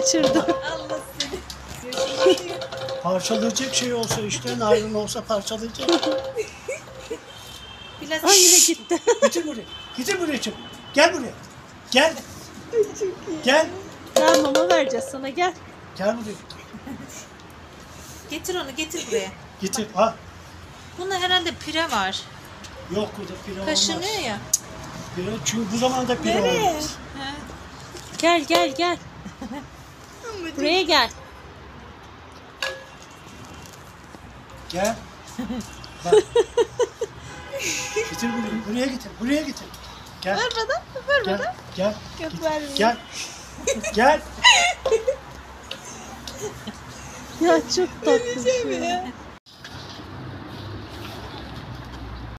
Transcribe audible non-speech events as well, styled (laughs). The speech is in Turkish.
kaçırdı. Allah (laughs) seni. Parçalayacak şey olsa işte naylon olsa parçalayacak. Biraz Ay yine gitti. Getir buraya. Getir buraya çabuk. Gel buraya. Gel. Gel. Gel mama vereceğiz sana gel. Gel buraya. getir onu getir buraya. Getir. Ha. Bunda herhalde pire var. Yok burada pire olmaz. Kaşınıyor ya. Pire, çünkü bu zamanda pire olmaz. He. Gel gel gel. (laughs) Buraya gel. Gel. (laughs) Bak. getir buraya. Buraya getir. Buraya getir. Gel. Ver bana. Ver Gel. bana. Gel. Yok Getir. vermiyor. Gel. Gel. (laughs) Ya çok tatlı. Şey mi ya?